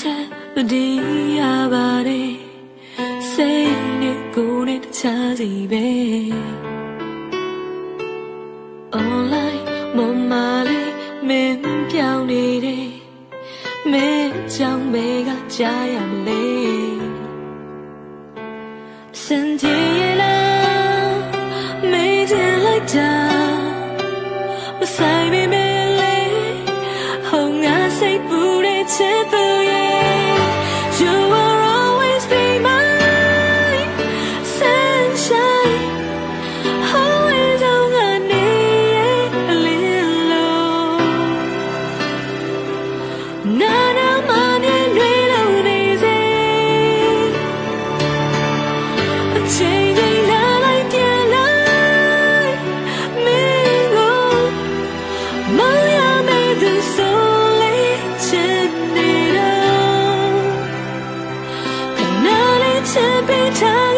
ထက်တည်ရပါတယ်စိတ်နဲ့ကိုယ်နဲ့တခြားစီပဲ online မမလေးမင်းပြောင်းနေတယ်မင်းကြောင့်ပဲကကြားရမလဲစင်တီရလားမေးချင်လိုက်တာမဆိုင်ပေမဲ့လေဟောငါစိတ်ပူတဲ့ချစ်သူ you 是病态。